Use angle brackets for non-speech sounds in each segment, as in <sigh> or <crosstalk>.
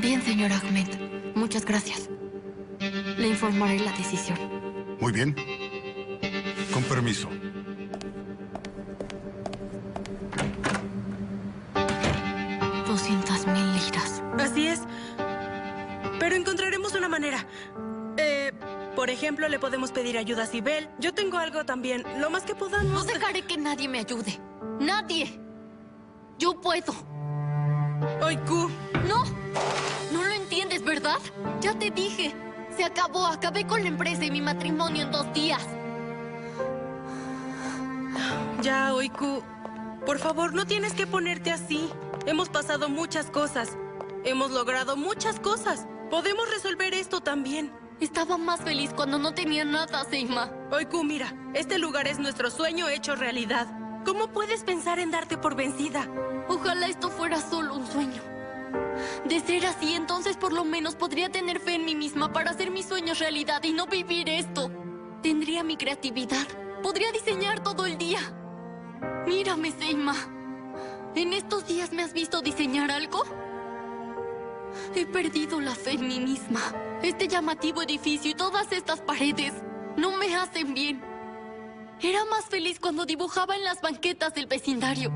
Bien, señor Ahmed. Muchas gracias. Le informaré la decisión. Muy bien. Con permiso. Doscientas mil liras. Así es. Pero encontraremos una manera. Eh, por ejemplo, le podemos pedir ayuda a Sibel. Yo tengo algo también. Lo más que No podamos. dejaré que nadie me ayude. ¡Nadie! Yo puedo. Oiku. No, no lo entiendes, ¿verdad? Ya te dije. Se acabó. Acabé con la empresa y mi matrimonio en dos días. Ya, Oiku. Por favor, no tienes que ponerte así. Hemos pasado muchas cosas. Hemos logrado muchas cosas. Podemos resolver esto también. Estaba más feliz cuando no tenía nada, Seima. Oiku, mira, este lugar es nuestro sueño hecho realidad. ¿Cómo puedes pensar en darte por vencida? Ojalá esto fuera solo un sueño. De ser así, entonces por lo menos podría tener fe en mí misma para hacer mis sueños realidad y no vivir esto. Tendría mi creatividad. Podría diseñar todo el día. Mírame, Seima. ¿En estos días me has visto diseñar algo? He perdido la fe en mí misma. Este llamativo edificio y todas estas paredes no me hacen bien. Era más feliz cuando dibujaba en las banquetas del vecindario.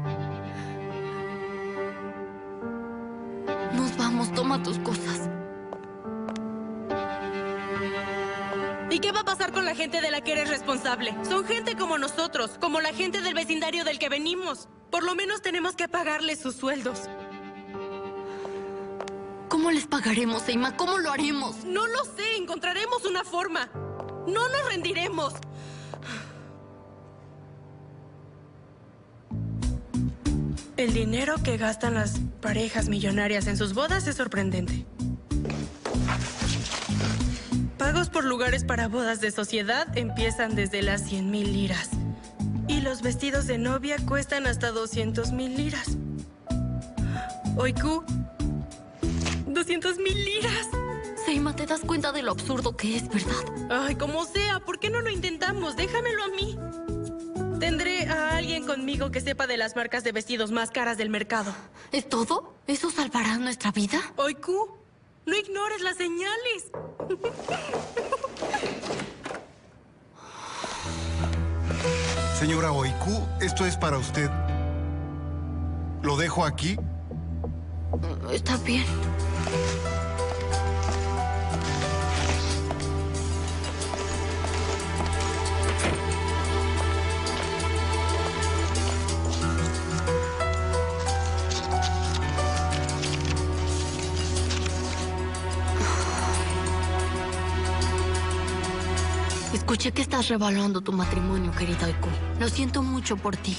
Vamos, toma tus cosas. ¿Y qué va a pasar con la gente de la que eres responsable? Son gente como nosotros, como la gente del vecindario del que venimos. Por lo menos tenemos que pagarles sus sueldos. ¿Cómo les pagaremos, Seima? ¿Cómo lo haremos? No lo sé, encontraremos una forma. No nos rendiremos. El dinero que gastan las parejas millonarias en sus bodas es sorprendente. Pagos por lugares para bodas de sociedad empiezan desde las 100 mil liras. Y los vestidos de novia cuestan hasta 200 mil liras. Oiku, 200 mil liras. Seima, ¿te das cuenta de lo absurdo que es, verdad? Ay, como sea, ¿por qué no lo intentamos? Déjamelo a mí. Tendré a alguien conmigo que sepa de las marcas de vestidos más caras del mercado. ¿Es todo? ¿Eso salvará nuestra vida? Oiku, no ignores las señales. Señora Oiku, esto es para usted. ¿Lo dejo aquí? Está bien. Escuché que estás revaluando tu matrimonio, querida Oiku. Lo siento mucho por ti.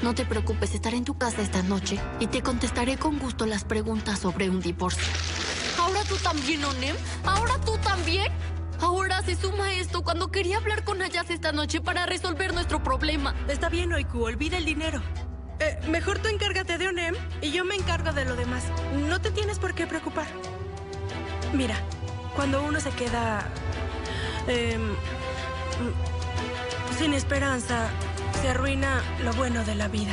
No te preocupes, estaré en tu casa esta noche y te contestaré con gusto las preguntas sobre un divorcio. ¿Ahora tú también, Onem? ¿Ahora tú también? Ahora se suma esto cuando quería hablar con Ayas esta noche para resolver nuestro problema. Está bien, Oiku, olvida el dinero. Eh, mejor tú encárgate de Onem y yo me encargo de lo demás. No te tienes por qué preocupar. Mira, cuando uno se queda... em, sin esperanza, se arruina lo bueno de la vida.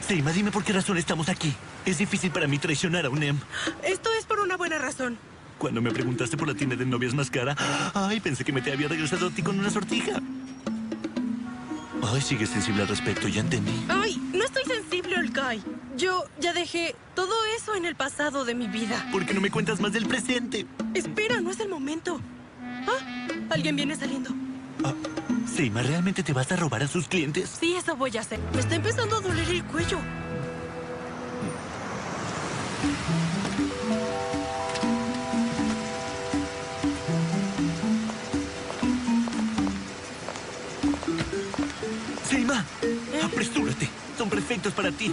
Seima, dime por qué razón estamos aquí. Es difícil para mí traicionar a UNEM. Esto es por una buena razón. Cuando me preguntaste por la tienda de novias más cara, ay, pensé que me te había regresado a ti con una sortija. Ay, sigues sensible al respecto, ya entendí. Ay, no estoy sensible, Olkai. Yo ya dejé todo eso en el pasado de mi vida. ¿Por qué no me cuentas más del presente? Espera, no es el momento. Ah, alguien viene saliendo. Ah, Seima, ¿realmente te vas a robar a sus clientes? Sí, eso voy a hacer. Me está empezando a doler el cuello. Apresúrate. Son perfectos para ti.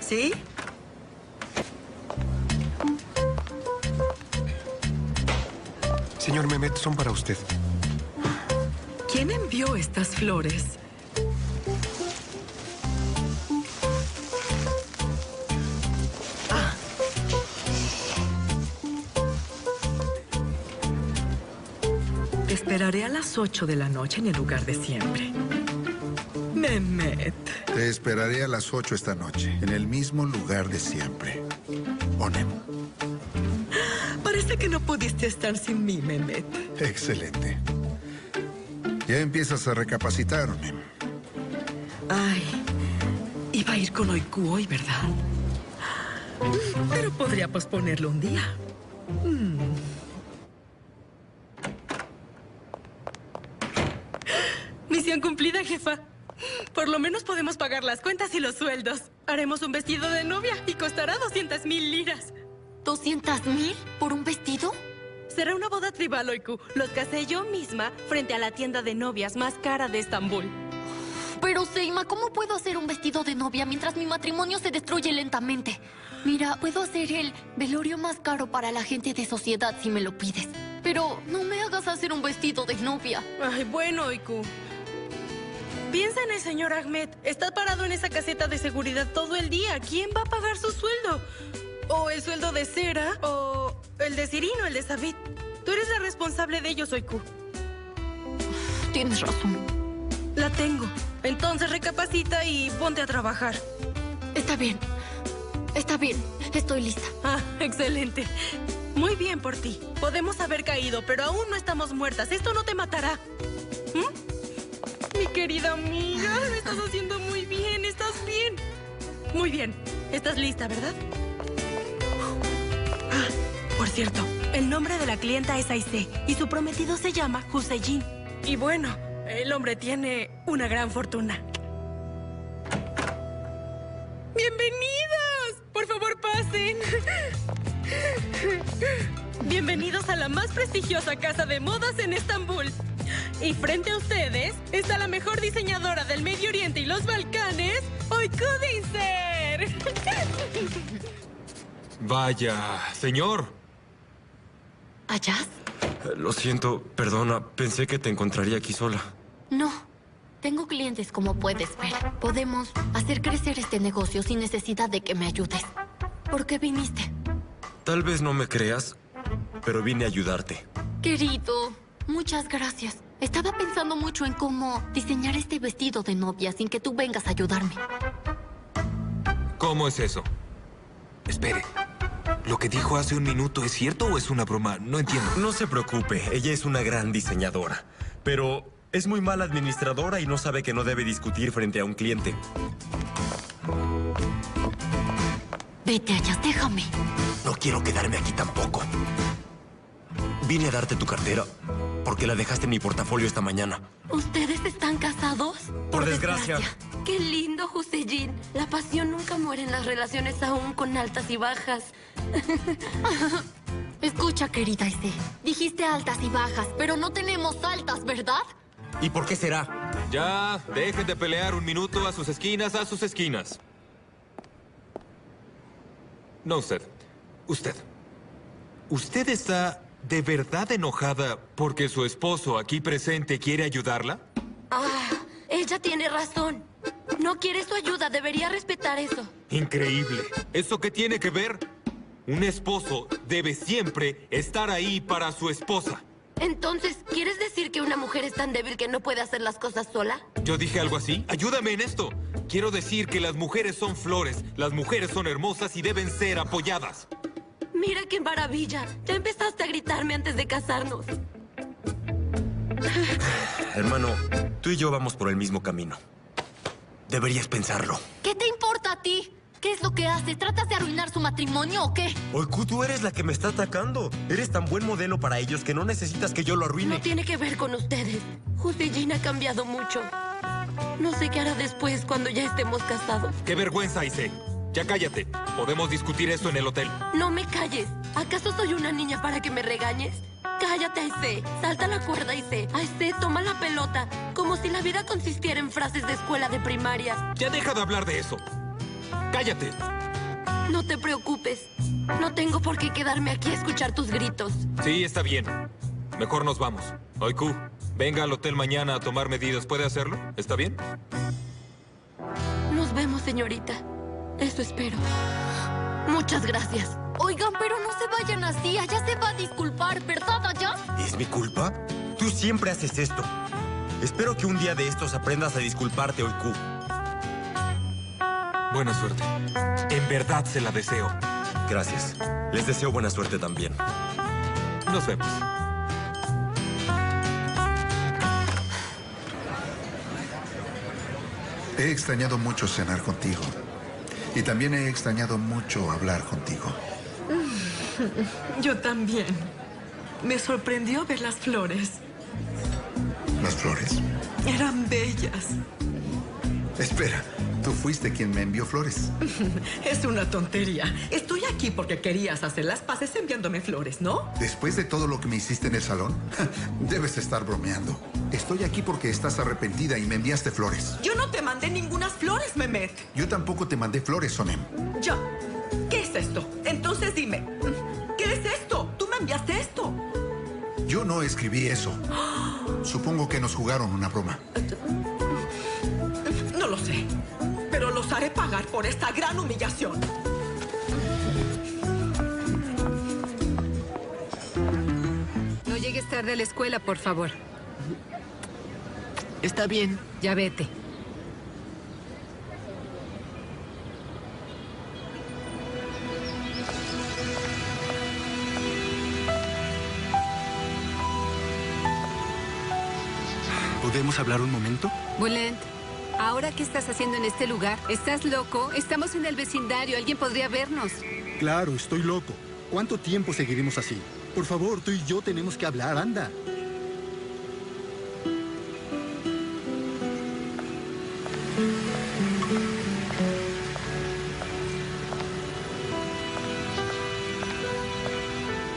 ¿Sí? Señor Mehmet, son para usted. ¿Quién envió estas flores? Las 8 de la noche en el lugar de siempre. Mehmet. Te esperaré a las 8 esta noche, en el mismo lugar de siempre. Onem. Parece que no pudiste estar sin mí, Mehmet. Excelente. Ya empiezas a recapacitar, Onem. Ay, iba a ir con Oiku hoy, ¿verdad? Pero podría posponerlo un día. Mm. Misión cumplida, jefa. Por lo menos podemos pagar las cuentas y los sueldos. Haremos un vestido de novia y costará 200 mil liras. ¿200 mil por un vestido? Será una boda tribal, Oiku. Los casé yo misma frente a la tienda de novias más cara de Estambul. Pero, Seima, ¿cómo puedo hacer un vestido de novia mientras mi matrimonio se destruye lentamente? Mira, puedo hacer el velorio más caro para la gente de sociedad si me lo pides. Pero no me hagas hacer un vestido de novia. Ay, bueno, Oiku. Piensa en el señor Ahmed. Está parado en esa caseta de seguridad todo el día. ¿Quién va a pagar su sueldo? O el sueldo de Cera, o el de Cirino, el de Sabit. Tú eres la responsable de ellos, Oiku. Tienes razón. La tengo. Entonces recapacita y ponte a trabajar. Está bien. Está bien. Estoy lista. Ah, excelente. Muy bien por ti. Podemos haber caído, pero aún no estamos muertas. Esto no te matará. ¿Mm? Mi querida amiga, lo estás haciendo muy bien. ¿Estás bien? Muy bien. Estás lista, ¿verdad? Ah, por cierto, el nombre de la clienta es Aise y su prometido se llama Hussein. Y bueno, el hombre tiene una gran fortuna. ¡Bienvenidos! Por favor, pasen. Bienvenidos a la más prestigiosa casa de modas en Estambul. Y frente a ustedes está la mejor diseñadora del Medio Oriente y los Balcanes, Oiku Dinser. <laughs> Vaya, señor. ¿Ayaz? Eh, Lo siento, perdona. Pensé que te encontraría aquí sola. No. Tengo clientes como puedes ver. Podemos hacer crecer este negocio sin necesidad de que me ayudes. ¿Por qué viniste? Tal vez no me creas, pero vine a ayudarte. Querido, muchas gracias. Estaba pensando mucho en cómo diseñar este vestido de novia sin que tú vengas a ayudarme. ¿Cómo es eso? Espere. ¿Lo que dijo hace un minuto es cierto o es una broma? No entiendo. No se preocupe, ella es una gran diseñadora. Pero es muy mala administradora y no sabe que no debe discutir frente a un cliente. Vete allá, déjame. No quiero quedarme aquí tampoco. Vine a darte tu cartera porque la dejaste en mi portafolio esta mañana. ¿Ustedes están casados? Por desgracia. Qué lindo, Hussein. La pasión nunca muere en las relaciones aún con altas y bajas. <laughs> Escucha, querida Ese. Dijiste altas y bajas, pero no tenemos altas, ¿verdad? ¿Y por qué será? Ya, dejen de pelear un minuto a sus esquinas, a sus esquinas. No usted. Usted. ¿Usted está de verdad enojada porque su esposo aquí presente quiere ayudarla? Ah, ella tiene razón. No quiere su ayuda, debería respetar eso. Increíble. ¿Eso qué tiene que ver? Un esposo debe siempre estar ahí para su esposa. Entonces, ¿quieres decir que una mujer es tan débil que no puede hacer las cosas sola? ¿Yo dije algo así? Ayúdame en esto. Quiero decir que las mujeres son flores, las mujeres son hermosas y deben ser apoyadas. Mira qué maravilla. Ya empezaste a gritarme antes de casarnos. Hermano, tú y yo vamos por el mismo camino. Deberías pensarlo. ¿Qué te importa a ti? ¿Qué es lo que haces? ¿Tratas de arruinar su matrimonio o qué? Oiku, tú eres la que me está atacando. Eres tan buen modelo para ellos que no necesitas que yo lo arruine. No tiene que ver con ustedes. Hussein ha cambiado mucho. No sé qué hará después cuando ya estemos casados. ¡Qué vergüenza, Ise! Ya cállate. Podemos discutir esto en el hotel. No me calles. ¿Acaso soy una niña para que me regañes? Cállate, Aise. Salta la cuerda, Aise. Aise, toma la pelota. Como si la vida consistiera en frases de escuela de primaria. Ya deja de hablar de eso. Cállate. No te preocupes. No tengo por qué quedarme aquí a escuchar tus gritos. Sí, está bien. Mejor nos vamos. Oiku, venga al hotel mañana a tomar medidas. ¿Puede hacerlo? ¿Está bien? Nos vemos, señorita. Eso espero. Muchas gracias. Oigan, pero no se vayan así. Allá se va a disculpar, ¿verdad, allá? ¿Es mi culpa? Tú siempre haces esto. Espero que un día de estos aprendas a disculparte, Oiku. Buena suerte. En verdad se la deseo. Gracias. Les deseo buena suerte también. Nos vemos. He extrañado mucho cenar contigo. Y también he extrañado mucho hablar contigo. <laughs> Yo también. Me sorprendió ver las flores. Las flores. Eran bellas. Espera, tú fuiste quien me envió flores. <laughs> Es una tontería. Estoy aquí porque querías hacer las paces enviándome flores, ¿no? Después de todo lo que me hiciste en el salón, <laughs> debes estar bromeando. Estoy aquí porque estás arrepentida y me enviaste flores. Yo no te mandé ningunas flores, Mehmet. Yo tampoco te mandé flores, Sonem. Yo. ¿Qué es esto? Entonces dime. ¿Qué es esto? Tú me enviaste esto. Yo no escribí eso. <gasps> Supongo que nos jugaron una broma. No lo sé. Pero los haré pagar por esta gran humillación. No llegues tarde a la escuela, por favor. Está bien. Ya vete. ¿Podemos hablar un momento? Bulent, ¿ahora qué estás haciendo en este lugar? ¿Estás loco? Estamos en el vecindario. Alguien podría vernos. Claro, estoy loco. ¿Cuánto tiempo seguiremos así? Por favor, tú y yo tenemos que hablar, anda.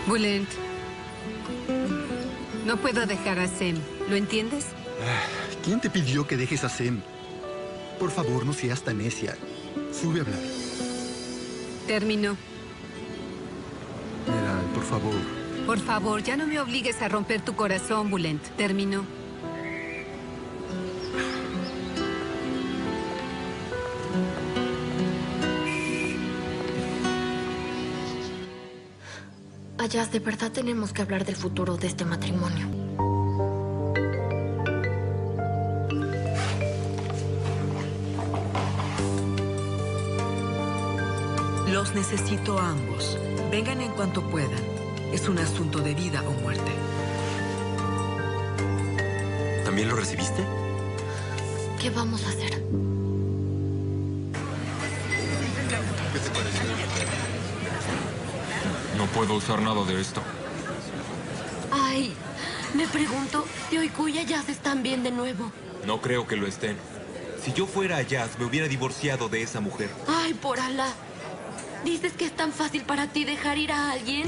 Bulent. No puedo dejar a Sem. ¿Lo entiendes? ¿Quién te pidió que dejes a Sem? Por favor, no seas tan necia. Sube a hablar. Terminó. Meral, por favor. Por favor, ya no me obligues a romper tu corazón, Bulent. Terminó. Allá, de verdad tenemos que hablar del futuro de este matrimonio. Los necesito a ambos. Vengan en cuanto puedan. Es un asunto de vida o muerte. ¿También lo recibiste? ¿Qué vamos a hacer? No puedo usar nada de esto. Ay, me pregunto si Oiku y Ayaz están bien de nuevo. No creo que lo estén. Si yo fuera Jazz, me hubiera divorciado de esa mujer. Ay, por Alá. ¿Dices que es tan fácil para ti dejar ir a alguien?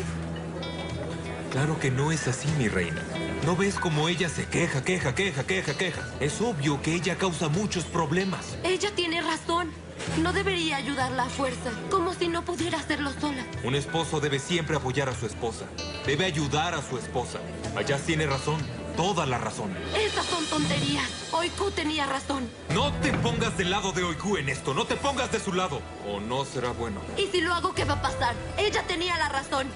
Claro que no es así, mi reina. ¿No ves cómo ella se queja, queja, queja, queja, queja? Es obvio que ella causa muchos problemas. Ella tiene razón. No debería ayudarla a fuerza, como si no pudiera hacerlo sola. Un esposo debe siempre apoyar a su esposa. Debe ayudar a su esposa. Allá tiene razón. Toda la razón. Esas son tonterías. Oiku tenía razón. No te pongas del lado de Oiku en esto. No te pongas de su lado. O no será bueno. ¿Y si lo hago, qué va a pasar? Ella tenía la razón.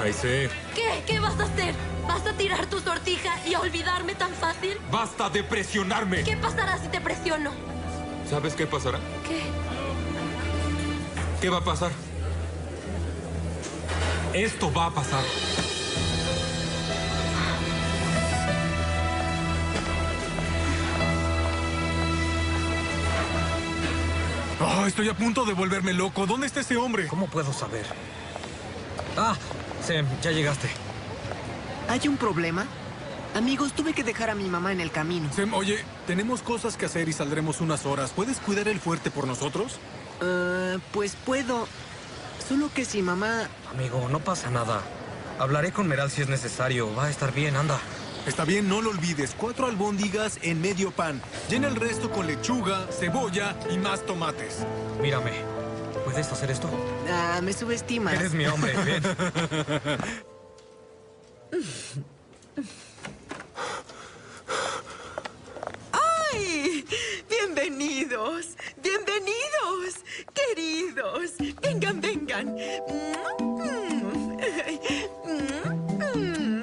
Ahí sé. ¿Qué? ¿Qué vas a hacer? ¿Vas a tirar tu sortija y a olvidarme tan fácil? ¡Basta de presionarme! ¿Qué pasará si te presiono? ¿Sabes qué pasará? ¿Qué? ¿Qué va a pasar? Esto va a pasar. Oh, estoy a punto de volverme loco. ¿Dónde está ese hombre? ¿Cómo puedo saber? Ah, Sam, ya llegaste. ¿Hay un problema? Amigos, tuve que dejar a mi mamá en el camino. Sam, oye, tenemos cosas que hacer y saldremos unas horas. ¿Puedes cuidar el fuerte por nosotros? Eh, pues puedo. Solo que si mamá... Amigo, no pasa nada. Hablaré con Meral si es necesario. Va a estar bien, anda. Está bien, no lo olvides. Cuatro albóndigas en medio pan. Llena el resto con lechuga, cebolla y más tomates. Mírame. ¿Puedes hacer esto? Ah, me subestimas. Eres mi hombre, ven. ¡Ay! Bienvenidos, bienvenidos, queridos. Vengan, vengan. <laughs>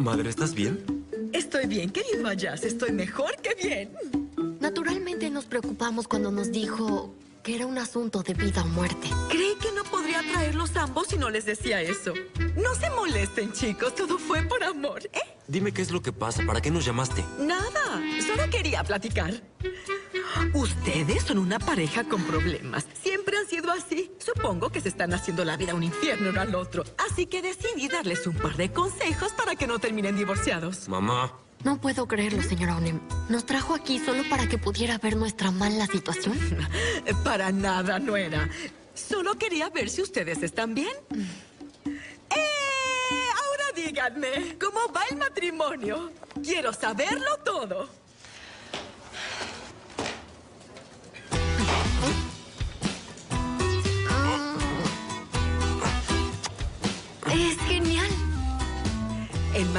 Madre, ¿estás bien? Estoy bien, querido Ayas. Estoy mejor que bien. Naturalmente nos preocupamos cuando nos dijo que era un asunto de vida o muerte. Creí que no podría traerlos ambos si no les decía eso. No se molesten, chicos. Todo fue por amor, ¿eh? Dime qué es lo que pasa. ¿Para qué nos llamaste? Nada. Solo quería platicar. Ustedes son una pareja con problemas. Siempre han sido así. Supongo que se están haciendo la vida un infierno uno al otro. Así que decidí darles un par de consejos para que no terminen divorciados. Mamá. No puedo creerlo, señora Onem. ¿Nos trajo aquí solo para que pudiera ver nuestra mala situación? <laughs> Para nada, no era. Solo quería ver si ustedes están bien. ¡Eh! Ahora díganme, ¿cómo va el matrimonio? Quiero saberlo todo.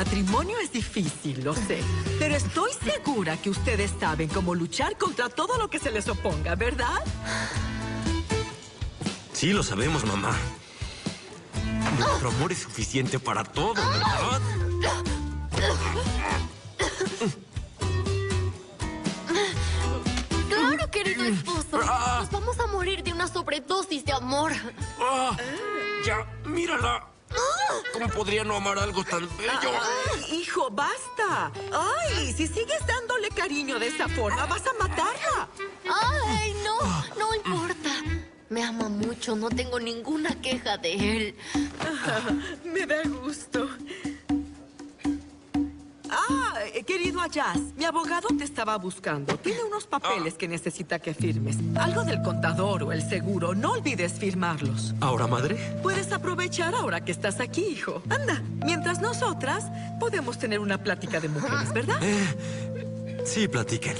Matrimonio es difícil, lo sé. Pero estoy segura que ustedes saben cómo luchar contra todo lo que se les oponga, ¿verdad? Sí, lo sabemos, mamá. Nuestro amor es suficiente para todo, ¿verdad? Claro, querido esposo. Nos vamos a morir de una sobredosis de amor. Ah, ya, mírala. ¿Cómo podría no amar algo tan bello? Ay, hijo, basta. Ay, si sigues dándole cariño de esa forma, vas a matarla. Ay, no, no importa. Me ama mucho, no tengo ninguna queja de él. Me da gusto. Ah, eh, querido Ayaz, mi abogado te estaba buscando. Tiene unos papeles que necesita que firmes. Algo del contador o el seguro. No olvides firmarlos. ¿Ahora, madre? Puedes aprovechar ahora que estás aquí, hijo. Anda, mientras nosotras podemos tener una plática de mujeres, ¿verdad? Eh, sí, platiquen.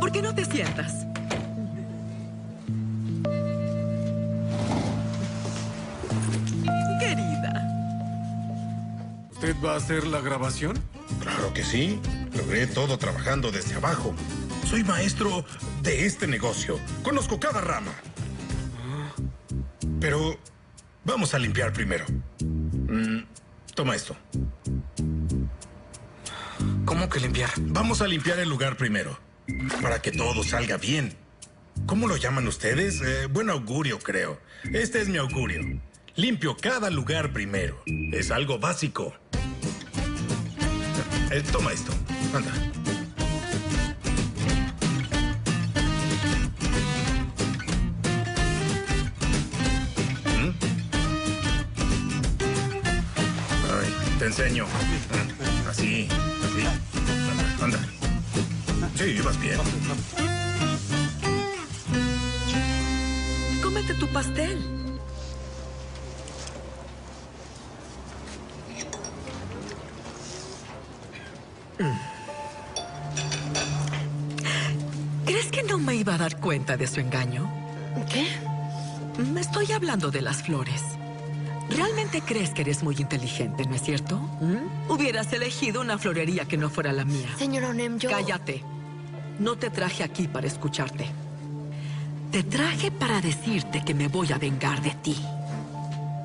¿Por qué no te sientas? Va a hacer la grabación? Claro que sí. Logré todo trabajando desde abajo. Soy maestro de este negocio. Conozco cada rama. Pero vamos a limpiar primero. Mm, toma esto. ¿Cómo que limpiar? Vamos a limpiar el lugar primero. Para que todo salga bien. ¿Cómo lo llaman ustedes? Eh, buen augurio, creo. Este es mi augurio. Limpio cada lugar primero. Es algo básico. Eh, toma esto. Anda. ¿Mm? Te enseño. Así, así. Anda, anda. Sí, vas bien. Cómete tu pastel. ¿Crees que no me iba a dar cuenta de su engaño? ¿Qué? Me estoy hablando de las flores. ¿Realmente crees que eres muy inteligente, no es cierto? ¿Mm? Hubieras elegido una florería que no fuera la mía. Señor Onem, yo... Cállate. No te traje aquí para escucharte. Te traje para decirte que me voy a vengar de ti.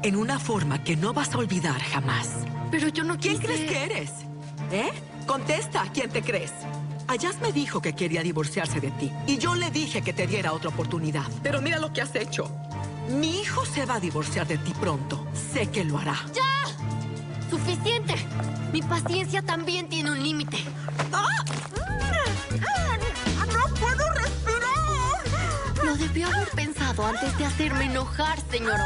En una forma que no vas a olvidar jamás. Pero yo no ¿Quién quise... crees que eres? ¿Eh? Contesta, ¿quién te crees? Ayaz me dijo que quería divorciarse de ti. Y yo le dije que te diera otra oportunidad. Pero mira lo que has hecho. Mi hijo se va a divorciar de ti pronto. Sé que lo hará. ¡Ya! ¡Suficiente! Mi paciencia también tiene un límite. ¡No puedo respirar! Lo debió haber pensado antes de hacerme enojar, señor.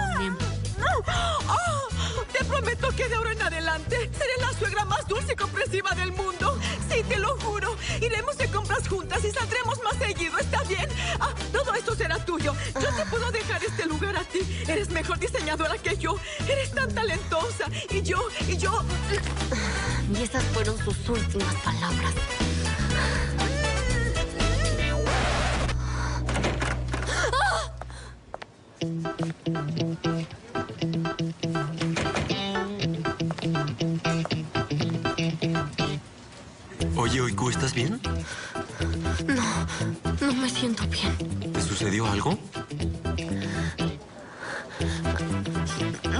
¡Ah! ¡Te prometo me toque de ahora en adelante, seré la suegra más dulce y comprensiva del mundo. Sí, te lo juro. Iremos de compras juntas y saldremos más seguido, ¿está bien? Ah, todo esto será tuyo. Yo te puedo dejar este lugar a ti. Eres mejor diseñadora que yo. Eres tan talentosa. Y yo, y yo... Y esas fueron sus últimas palabras. Oye, Oiku, ¿estás bien? No, no me siento bien. ¿Te sucedió algo?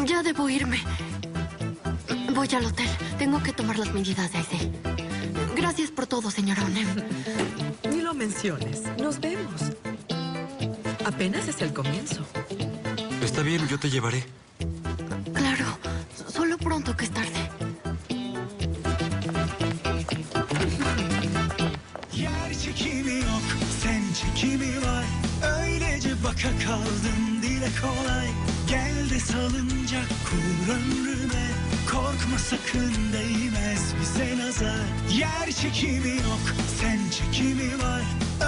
Ya debo irme. Voy al hotel. Tengo que tomar las medidas de Aise. Gracias por todo, señora Onem. Ni lo menciones. Nos vemos. Apenas es el comienzo. Está bien, yo te llevaré. Kolay Gel de salıncak kur ömrüme Korkma sakın değmez bize nazar Yer çekimi yok, sen çekimi var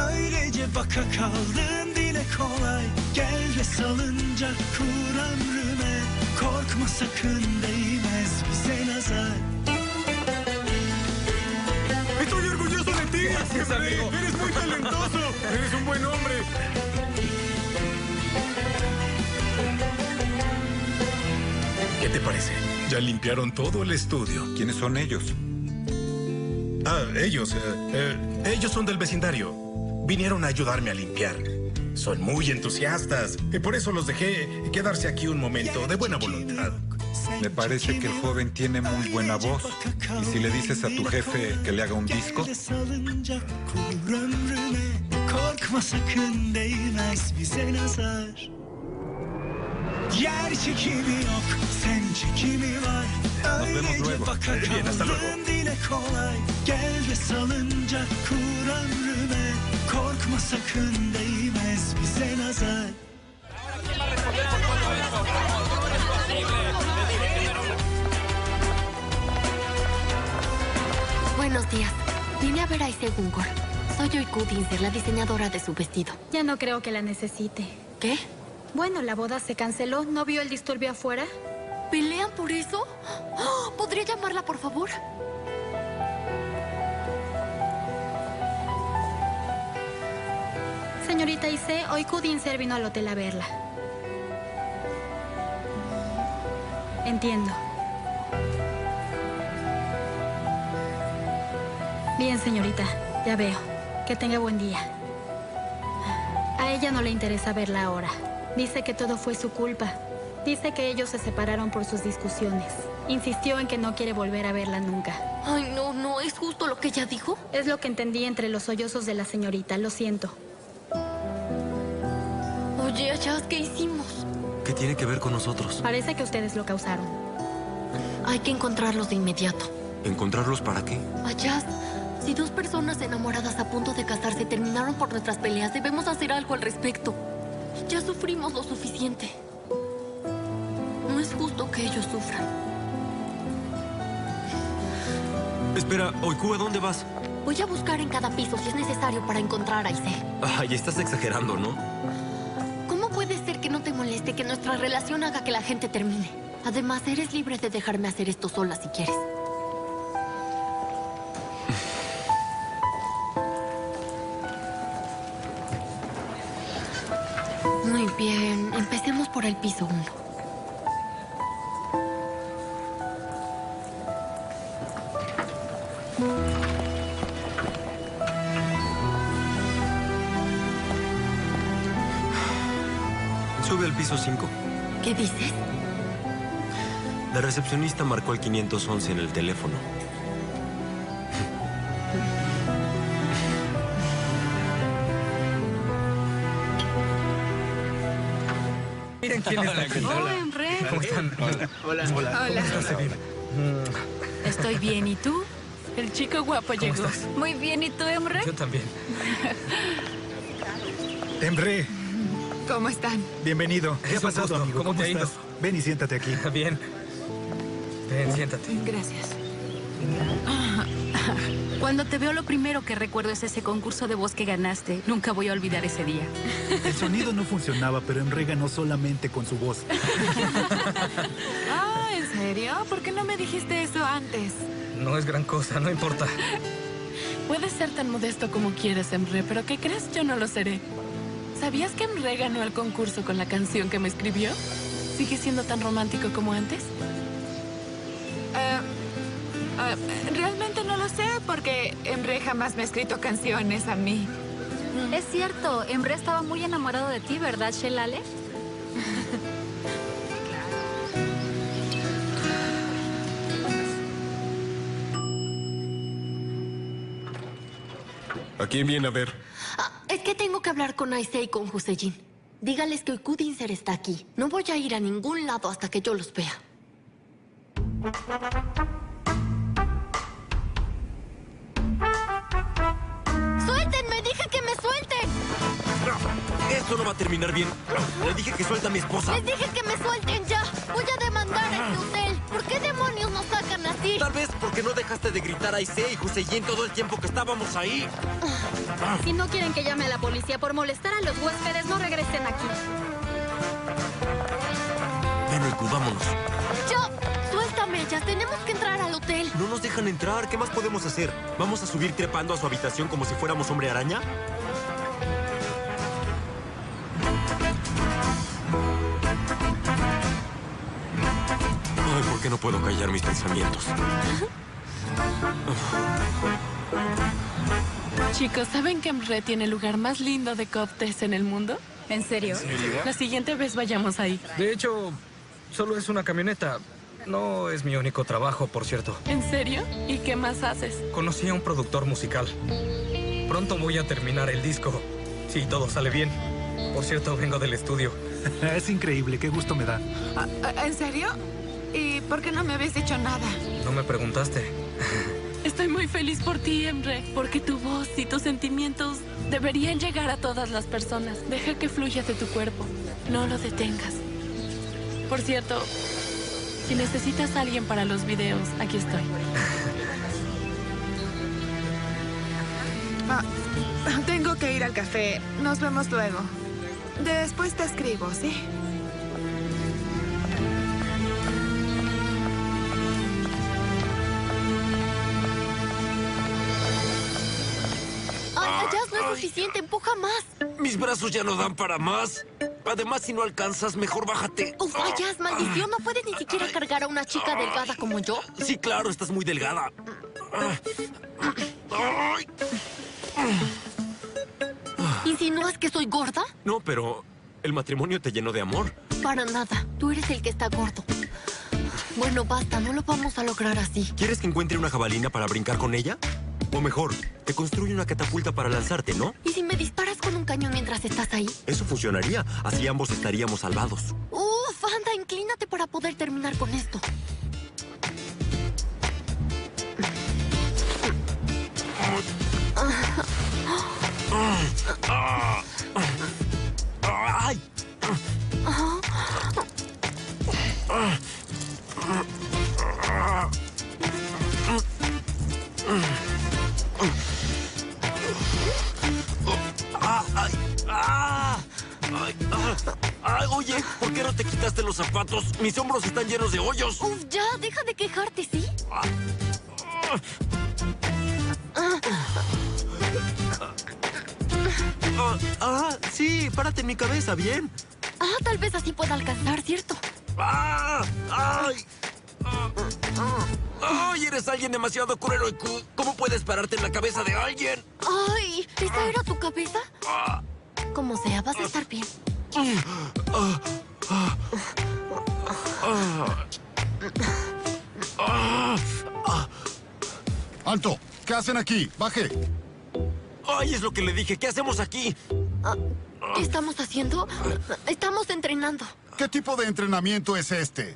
Öylece baka kaldım dile kolay Gel de salıncak kur ömrüme Korkma sakın değmez bize nazar Estoy orgulloso de ti. Gracias, amigo. Eres muy talentoso. Eres un buen hombre. ¿Qué te parece? Ya limpiaron todo el estudio. ¿Quiénes son ellos? Ah, ellos. eh, eh, ellos son del vecindario. Vinieron a ayudarme a limpiar. Son muy entusiastas. Y por eso los dejé quedarse aquí un momento de buena voluntad. Me parece que el joven tiene muy buena voz. Y si le dices a tu jefe que le haga un disco, Gel de salıncak kur ömrüme Korkma sakın değmez bize nazar Yer çekimi yok sen çekimi var Öylece baka Bien, hasta luego. kaldın dile kolay Gel de salıncak kur ömrüme Korkma sakın değmez bize nazar Buenos días. Vine a ver a Aise Gungor. Soy Oiku Dinser, la diseñadora de su vestido. Ya no creo que la necesite. ¿Qué? Bueno, la boda se canceló. ¿No vio el disturbio afuera? ¿Pelean por eso? ¡Oh! ¿Podría llamarla, por favor? Señorita Ise, hoy Kudinser vino al hotel a verla. Entiendo. Bien, señorita. Ya veo. Que tenga buen día. A ella no le interesa verla ahora. Dice que todo fue su culpa. Dice que ellos se separaron por sus discusiones. Insistió en que no quiere volver a verla nunca. Ay, no, no, ¿es justo lo que ella dijo? Es lo que entendí entre los sollozos de la señorita, lo siento. Oye, Ayaz, ¿qué hicimos? ¿Qué tiene que ver con nosotros? Parece que ustedes lo causaron. Hay que encontrarlos de inmediato. ¿Encontrarlos para qué? Ayaz, si dos personas enamoradas a punto de casarse terminaron por nuestras peleas, debemos hacer algo al respecto. Ya sufrimos lo suficiente. No es justo que ellos sufran. Espera, Oiku, ¿a dónde vas? Voy a buscar en cada piso si es necesario para encontrar a Aise. Ay, estás exagerando, ¿no? ¿Cómo puede ser que no te moleste que nuestra relación haga que la gente termine? Además, eres libre de dejarme hacer esto sola si quieres. Por el piso uno. Sube al piso 5. ¿Qué dices? La recepcionista marcó el 511 en el teléfono. Quién está aquí. Oh, Emre. ¿Cómo están? Hola. Hola. ¿Cómo estás, Evita? Estoy bien, ¿y tú? El chico guapo llegó. estás? Muy bien, ¿y tú, Emre? Yo también. <laughs> Emre, ¿Cómo están? bienvenido. ¿Qué Es ha pasado, gusto. amigo? ¿Cómo te ha ido? estás? Ven y siéntate aquí. <laughs> Bien. Ven, siéntate. Gracias. Cuando te veo, lo primero que recuerdo es ese concurso de voz que ganaste. Nunca voy a olvidar ese día. El sonido no funcionaba, pero Emre ganó solamente con su voz. Ah, ¿en serio? ¿Por qué no me dijiste eso antes? No es gran cosa, no importa. Puedes ser tan modesto como quieres, Emre, pero ¿qué crees? Yo no lo seré. ¿Sabías que Emre ganó el concurso con la canción que me escribió? ¿Sigue siendo tan romántico como antes? Eh, eh, realmente no lo sé porque Emre jamás me ha escrito canciones a mí. Es cierto, Emre estaba muy enamorado de ti, ¿verdad, Shelale? ¿A quién viene a ver? Ah, es que tengo que hablar con Aisei y con Hussein. Dígales que Kudinser está aquí. No voy a ir a ningún lado hasta que yo los vea. Esto no va a terminar bien. Le dije que suelta a mi esposa. Les dije que me suelten ya. Voy a demandar a este hotel. ¿Por qué demonios nos sacan así? Tal vez porque no dejaste de gritar a Issei y Hussein todo el tiempo que estábamos ahí. Si no quieren que llame a la policía por molestar a los huéspedes, no regresen aquí. Iku, vámonos. ¡Yo! ¡Suéltame! Ya tenemos que entrar al hotel. No nos dejan entrar. ¿Qué más podemos hacer? ¿Vamos a subir trepando a su habitación como si fuéramos hombre araña? Ay, ¿por qué no puedo callar mis pensamientos? Chicos, ¿saben que Emre tiene el lugar más lindo de cócteles en el mundo? ¿En serio? ¿En serio? La siguiente vez vayamos ahí. De hecho, solo es una camioneta. No es mi único trabajo, por cierto. ¿En serio? ¿Y qué más haces? Conocí a un productor musical. Pronto voy a terminar el disco, si todo sale bien. Por cierto, vengo del estudio. <laughs> Es increíble, qué gusto me da. Ah, ah, ¿En serio? ¿Y por qué no me habías dicho nada? No me preguntaste. <laughs> Estoy muy feliz por ti, Emre, porque tu voz y tus sentimientos deberían llegar a todas las personas. Deja que fluya de tu cuerpo. No lo detengas. Por cierto, si necesitas a alguien para los videos, aquí estoy. Ah, tengo que ir al café. Nos vemos luego. Después te escribo, ¿sí? Suficiente! ¡Empuja más! Mis brazos ya no dan para más. Además, si no alcanzas, mejor bájate. ¡Uf, Ayaz, maldición! ¿No puedes ni siquiera cargar a una chica delgada como yo? Sí, claro, estás muy delgada. ¿Insinúas que soy gorda? No, pero el matrimonio te llenó de amor. Para nada. Tú eres el que está gordo. Bueno, basta. No lo vamos a lograr así. ¿Quieres que encuentre una jabalina para brincar con ella? O mejor, te construye una catapulta para lanzarte, ¿no? ¿Y si me disparas con un cañón mientras estás ahí? Eso funcionaría. Así ambos estaríamos salvados. Uf, anda, inclínate para poder terminar con esto. ¡Ay! ¡Ay! ¡Ah! ¡Ay! ah. Oye, ¿por qué no te quitaste los zapatos? Mis hombros están llenos de hoyos. Uf, ya, deja de quejarte, ¿sí? Ah. Ah, ah, sí, párate en mi cabeza, bien. Ah, tal vez así pueda alcanzar, ¿cierto? ¡Ah! ¡Ay! ¡Ay! Eres alguien demasiado cruel, Oiku. ¿Cómo puedes pararte en la cabeza de alguien? Ay, ¿esa era tu cabeza? Como sea, vas a estar bien. Ah, ah, ah, ah, ah. ¡Alto! ¿Qué hacen aquí? ¡Baje! ¡Ay, es lo que le dije! ¿Qué hacemos aquí? Ah, ¿Qué estamos haciendo? Estamos entrenando. ¿Qué tipo de entrenamiento es este?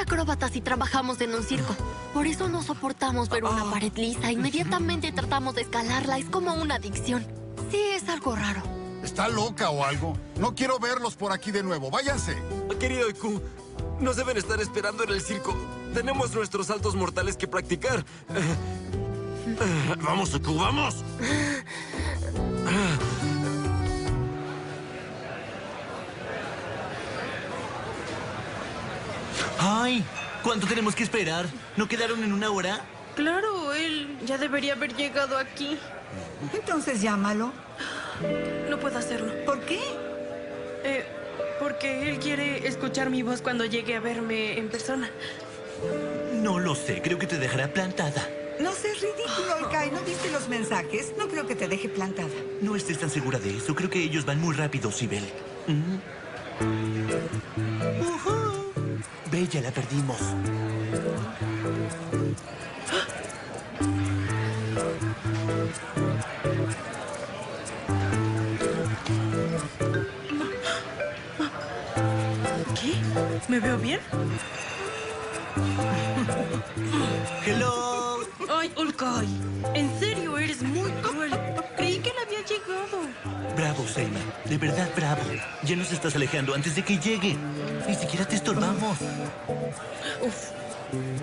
Acróbatas y trabajamos en un circo. Por eso no soportamos ver una pared lisa. Inmediatamente tratamos de escalarla. Es como una adicción. Sí, es algo raro. ¿Está loca o algo? No quiero verlos por aquí de nuevo. Váyanse. Querido Iku, Nos deben estar esperando en el circo. Tenemos nuestros saltos mortales que practicar. Vamos, Oku, vamos. <laughs> Ay, ¿cuánto tenemos que esperar? ¿No quedaron en una hora? Claro, él ya debería haber llegado aquí. Entonces llámalo. No puedo hacerlo. ¿Por qué? Eh, porque él quiere escuchar mi voz cuando llegue a verme en persona. No lo sé, creo que te dejará plantada. No seas ridículo, Olkai. ¿No viste los mensajes? No creo que te deje plantada. No estés tan segura de eso. Creo que ellos van muy rápido, Sibel. Mm. Bella, la perdimos. ¿Qué? ¿Me veo bien? Hello. Ay, Olkai. En serio, eres muy cruel. Creí que él había llegado. Bravo, Selma. De verdad, bravo. Ya nos estás alejando antes de que llegue. Ni siquiera te estorbamos. Uf.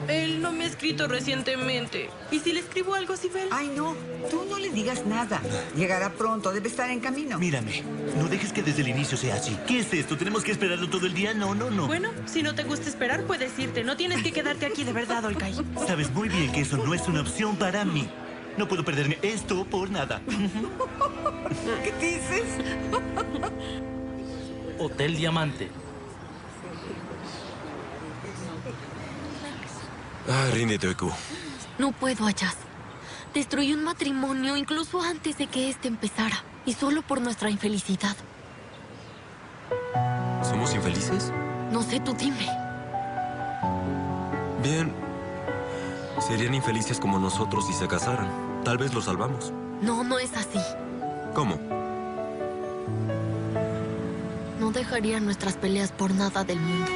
Él no me ha escrito recientemente. ¿Y si le escribo algo Sibel? Ay, no. Tú no le digas nada. Llegará pronto. Debe estar en camino. Mírame. No dejes que desde el inicio sea así. ¿Qué es esto? ¿Tenemos que esperarlo todo el día? No, no, no. Bueno, si no te gusta esperar, puedes irte. No tienes que quedarte aquí de verdad, Olkai. Sabes muy bien que eso no es una opción para mí. No puedo perderme esto por nada. <laughs> ¿Qué dices? Hotel Diamante. Ah, ríndete. No puedo, Ayaz. Destruí un matrimonio incluso antes de que este empezara. Y solo por nuestra infelicidad. ¿Somos infelices? No sé, tú dime. Bien. Serían infelices como nosotros si se casaran. Tal vez los salvamos. No, no es así. ¿Cómo? No dejaría nuestras peleas por nada del mundo.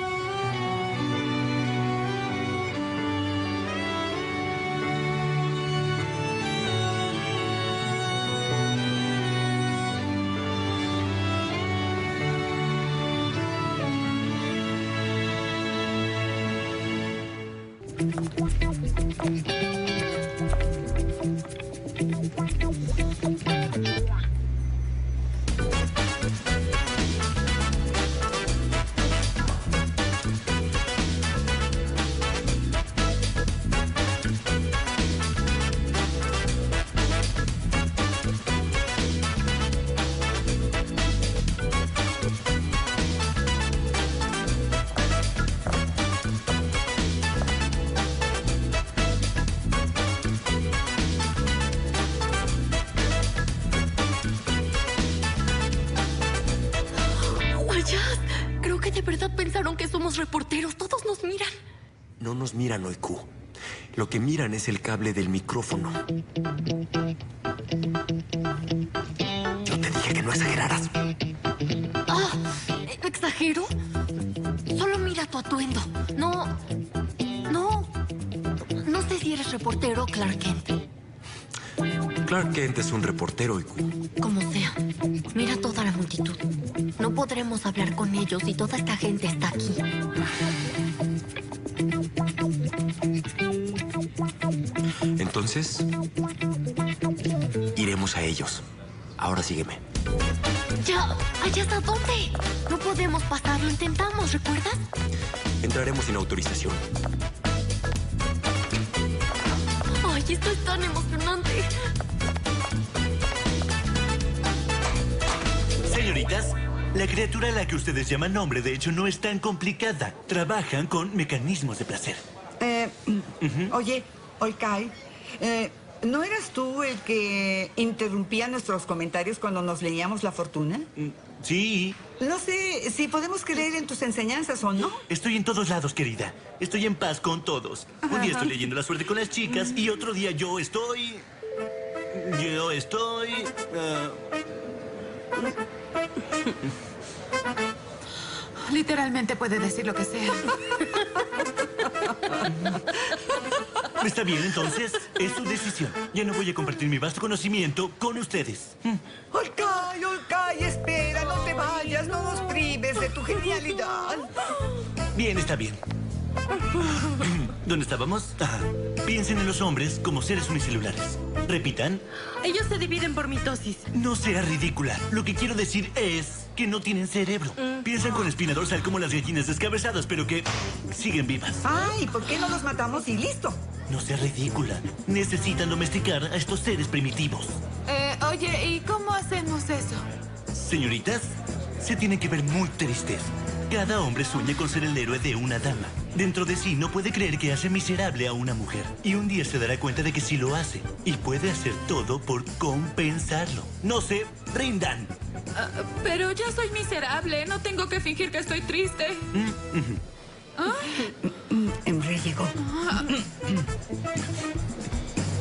Miran, Oiku. Lo que miran es el cable del micrófono. Yo te dije que no exageraras. Ah, ¿exagero? Solo mira tu atuendo. No. No. No sé si eres reportero Clark Kent. Clark Kent es un reportero, Oiku. Como sea. Mira toda la multitud. No podremos hablar con ellos y toda esta gente está aquí. Entonces, iremos a ellos. Ahora sígueme. Ya, ¿allá hasta dónde? No podemos pasar, lo intentamos, ¿recuerdas? Entraremos sin autorización. Ay, esto es tan emocionante. Señoritas, la criatura a la que ustedes llaman nombre, de hecho, no es tan complicada. Trabajan con mecanismos de placer. Eh, Oye, Olkai, eh, ¿no eras tú el que interrumpía nuestros comentarios cuando nos leíamos La Fortuna? Sí. No sé si podemos creer en tus enseñanzas o no. Estoy en todos lados, querida. Estoy en paz con todos. Un día estoy leyendo La Suerte con las chicas y otro día yo estoy... Yo estoy... ah, <laughs> Literalmente puede decir lo que sea. <laughs> Está bien, entonces, es su decisión. Ya no voy a compartir mi vasto conocimiento con ustedes. Olkai, Olkai, espera, no te vayas, no nos prives de tu genialidad. Bien, está bien. ¿Dónde estábamos? Piensen en los hombres como seres unicelulares. Repitan. Ellos se dividen por mitosis. No sea ridícula. Lo que quiero decir es que no tienen cerebro. Piensan con espina dorsal como las gallinas descabezadas, pero que siguen vivas. Ay, ¿por qué no los matamos y listo? No sea ridícula. Necesitan domesticar a estos seres primitivos. Eh, oye, ¿y cómo hacemos eso? Señoritas, se tienen que ver muy tristes. Cada hombre sueña con ser el héroe de una dama. Dentro de sí no puede creer que hace miserable a una mujer. Y un día se dará cuenta de que sí lo hace. Y puede hacer todo por compensarlo. No se rindan. Ah, pero ya soy miserable. No tengo que fingir que estoy triste. Ah, Emre llegó.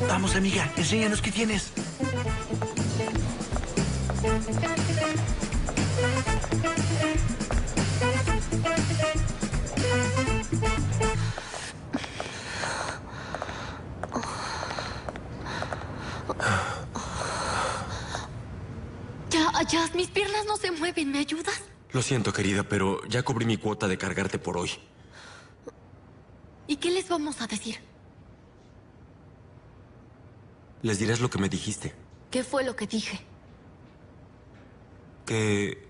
Vamos, amiga, enséñanos qué tienes. Ya, Jazz, mis piernas no se mueven. ¿Me ayudas? Lo siento, querida, pero ya cubrí mi cuota de cargarte por hoy. ¿Y qué les vamos a decir? Les dirás lo que me dijiste. ¿Qué fue lo que dije? Que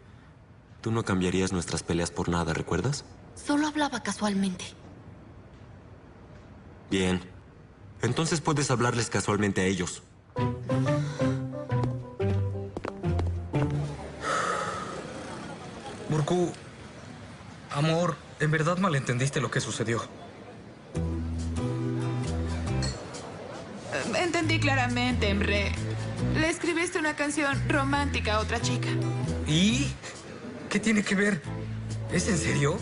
tú no cambiarías nuestras peleas por nada, ¿recuerdas? Solo hablaba casualmente. Bien. Entonces puedes hablarles casualmente a ellos. Burku, amor, en verdad malentendiste lo que sucedió. Entendí claramente, Emre. Le escribiste una canción romántica a otra chica. ¿Y? ¿Qué tiene que ver? ¿Es en serio?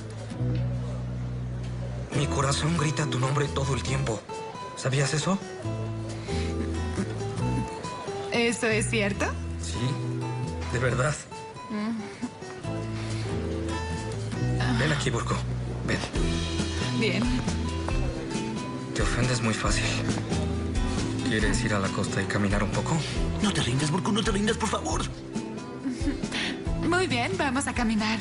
Mi corazón grita tu nombre todo el tiempo. ¿Sabías eso? ¿Eso es cierto? Sí, de verdad. Ven aquí, Burko. Ven. Bien. Te ofendes muy fácil. ¿Quieres ir a la costa y caminar un poco? No te rindas, Burko, no te rindas, por favor. Muy bien, vamos a caminar.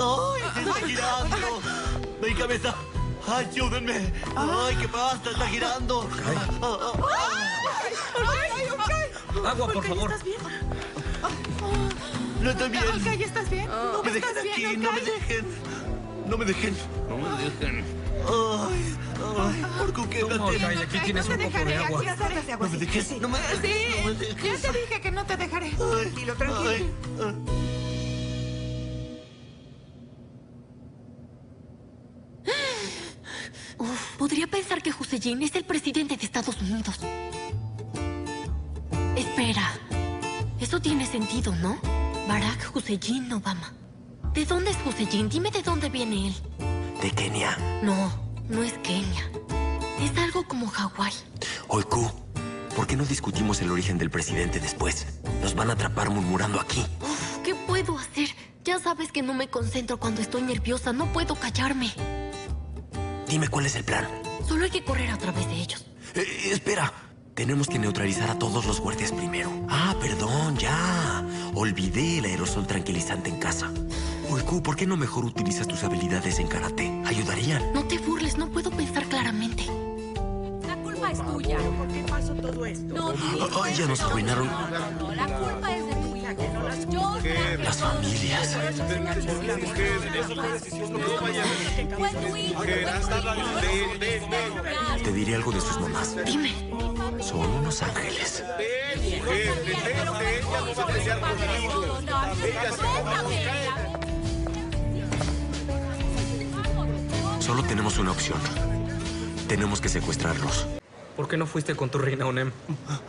¡Ay, se está girando! ¡Mi cabeza! ¡Ayúdenme! ¡Ay, qué pasa! ¡Está girando! Agua, por favor. ¿Estás bien? No estoy bien. ¿estás bien? No me dejen ¿Estás bien, aquí, no me dejen. No me dejen. No me dejen. Ay, ay, quédate. Toma, Olcay, aquí tienes un poco de agua. Aquí las gotas de agua. No me dejes, no me dejes, Sí, no me dejes. ya te dije que no te dejaré. Tranquilo, tranquilo. Ay, ay. Uf, podría pensar que Hussein es el presidente de Estados Unidos. Espera. Eso tiene sentido, ¿no? Barack Hussein Obama. ¿De dónde es Hussein? Dime de dónde viene él. De Kenia. No, no es Kenia. Es algo como Hawái. Oiku, ¿por qué no discutimos el origen del presidente después? Nos van a atrapar murmurando aquí. Uf, ¿qué puedo hacer? Ya sabes que no me concentro cuando estoy nerviosa. No puedo callarme. Dime cuál es el plan. Solo hay que correr a través de ellos. Eh, espera. Tenemos que neutralizar a todos los guardias primero. Ah, perdón, ya. Olvidé el aerosol tranquilizante en casa. Oiku, ¿por qué no mejor utilizas tus habilidades en karate? Ayudarían. No te burles, no puedo pensar claramente. La culpa es tuya. ¿Por qué pasó todo esto? No, Ay, ya nos arruinaron La culpa es de tu hija, que no las Yo las familias. Te diré algo de sus mamás. Dime. Son unos ángeles. Solo tenemos una opción. Tenemos que secuestrarlos. ¿Por qué no fuiste con tu reina Onem?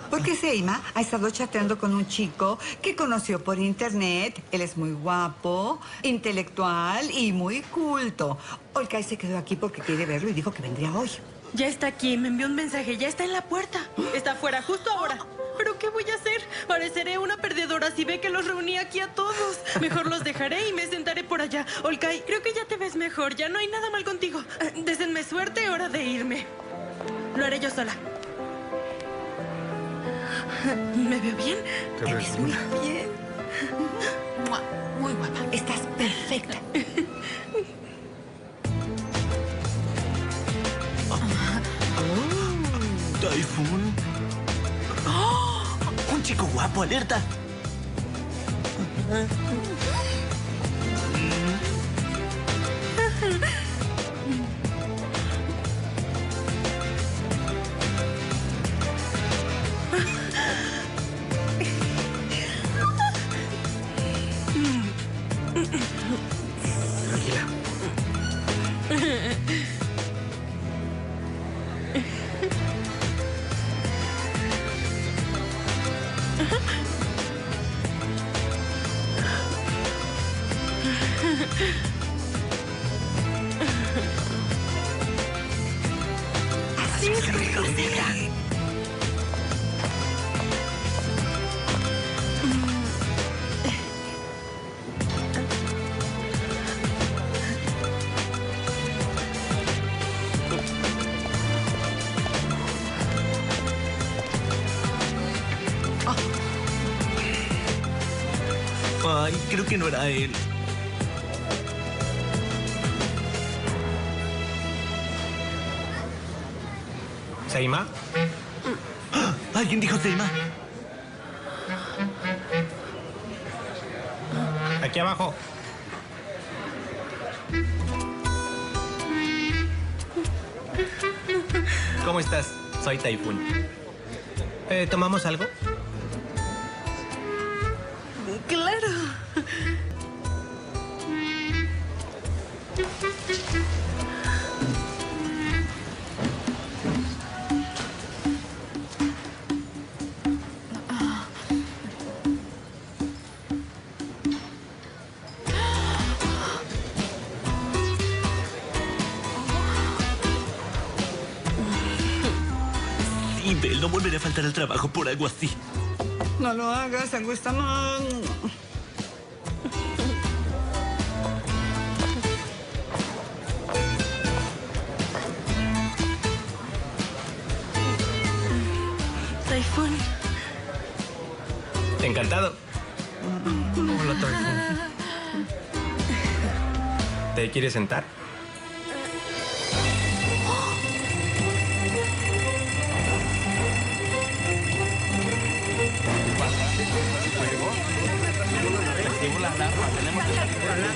Porque Seima ha estado chateando con un chico que conoció por internet. Él es muy guapo, intelectual y muy culto. Olcay se quedó aquí porque quiere verlo y dijo que vendría hoy. Ya está aquí, me envió un mensaje, ya está en la puerta. Está afuera justo ahora. ¿Pero qué voy a hacer? Pareceré una perdedora si ve que los reuní aquí a todos. Mejor los dejaré y me sentaré por allá. Olkai, creo que ya te ves mejor. Ya no hay nada mal contigo. Eh, Désenme suerte, hora de irme. Lo haré yo sola. ¿Me veo bien? Te, ¿Te ves muy bien. Muy guapa. Estás perfecta. oh. Oh. Typhoon. Chico guapo, alerta. <laughs> que no era él. ¿Seima? <gasps> ¿Alguien dijo Seima? Aquí abajo. ¿Cómo estás? Soy Typhoon. Eh, ¿Tomamos algo? Algo así. No lo hagas, Angusta, no. Typhoon. Encantado. Hola, Typhoon. ¿Te quieres sentar? No haremos las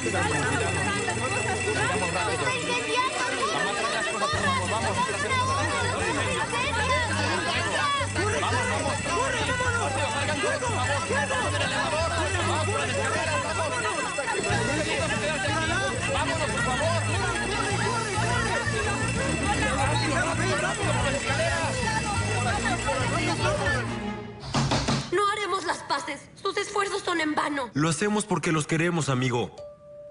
paces. Sus esfuerzos son en vano. Lo hacemos porque los queremos, amigo.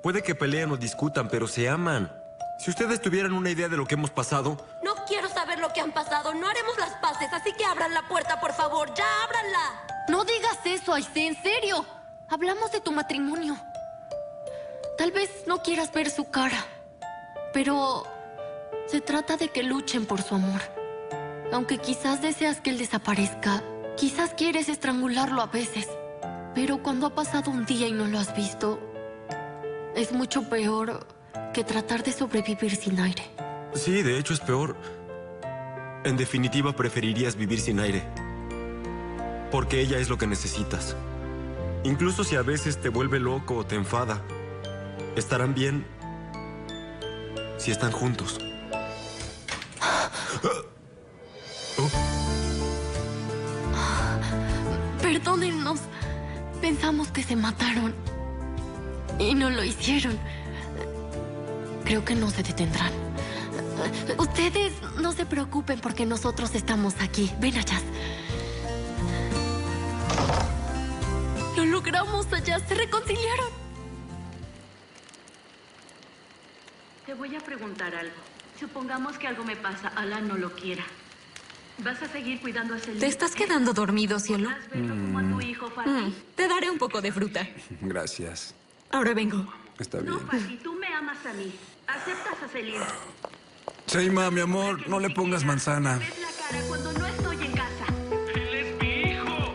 Puede que peleen o discutan, pero se aman. Si ustedes tuvieran una idea de lo que hemos pasado, No quiero saber lo que han pasado. No haremos las paces, así que abran la puerta, por favor. ¡Ya ábranla! No digas eso, Aise, en serio. Hablamos de tu matrimonio. Tal vez no quieras ver su cara, pero se trata de que luchen por su amor. Aunque quizás deseas que él desaparezca, quizás quieres estrangularlo a veces. Pero cuando ha pasado un día y no lo has visto, es mucho peor que tratar de sobrevivir sin aire. sí, de hecho es peor. En definitiva, preferirías vivir sin aire. Porque ella es lo que necesitas. Incluso si a veces te vuelve loco o te enfada, estarán bien si están juntos. <gasps> Perdónennos. Pensamos que se mataron. Y no lo hicieron. Creo que no se detendrán. Ustedes no se preocupen porque nosotros estamos aquí. Ven allá. Lo logramos allá. Se reconciliaron. Te voy a preguntar algo. Supongamos que algo me pasa, Alan no lo quiera. ¿Vas a seguir cuidando a Celine? ¿Te estás quedando dormido, cielo? como a tu hijo, Fatih? Mm, te daré un poco de fruta. <laughs> Gracias. Ahora vengo. Está bien. Fatih, tú me amas a mí. ¿Aceptas a Celine? Seima, mi amor, no le pongas manzana. ¿Ves la cara cuando no estoy en casa? Él es mi hijo.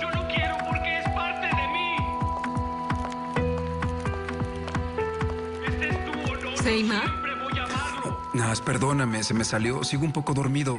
Yo lo quiero porque es parte de mí. Este es tu honor. Seima. Nas, perdóname, se me salió. Sigo un poco dormido.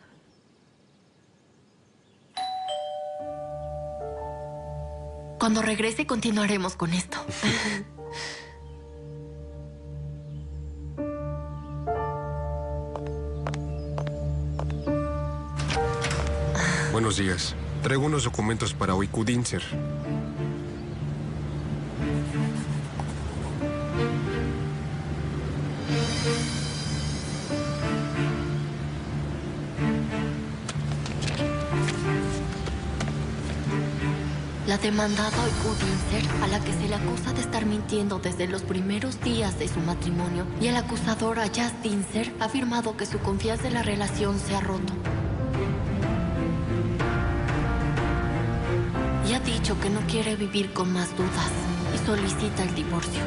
Cuando regrese continuaremos con esto. Buenos días. Traigo unos documentos para Oiku La demandada Oiku Dinser, a la que se le acusa de estar mintiendo desde los primeros días de su matrimonio, y el acusador Ayaz Dinser ha afirmado que su confianza en la relación se ha roto. Y ha dicho que no quiere vivir con más dudas y solicita el divorcio.